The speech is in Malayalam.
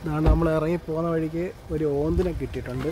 ഇതാണ് നമ്മൾ ഇറങ്ങി പോകുന്ന വഴിക്ക് ഒരു ഓന്തിനെ കിട്ടിയിട്ടുണ്ട്.